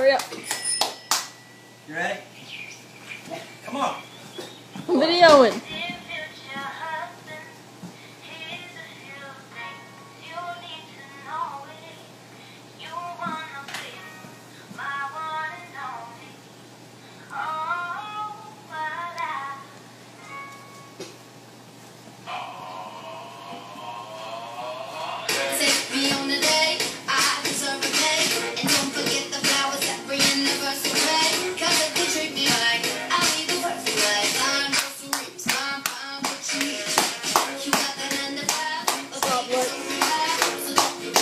Hurry up. You ready? Come on. I'm videoing.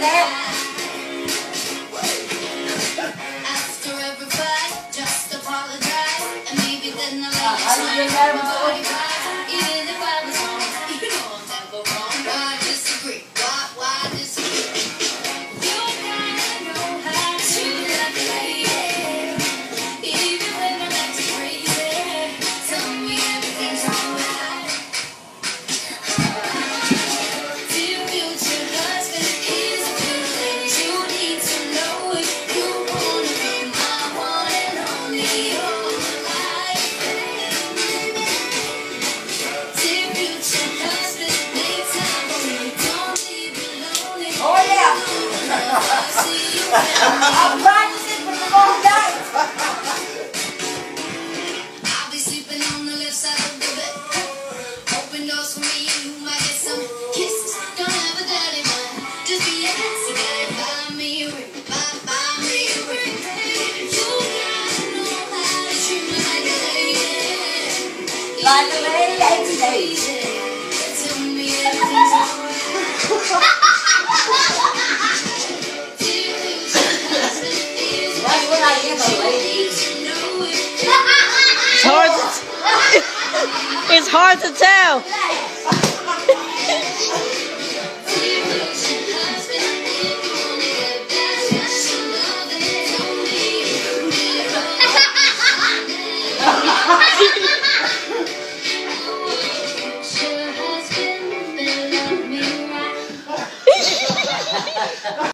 After every fight, just apologize. And maybe then I'll let you try my body. Rapaz! It's hard to, it's hard to tell.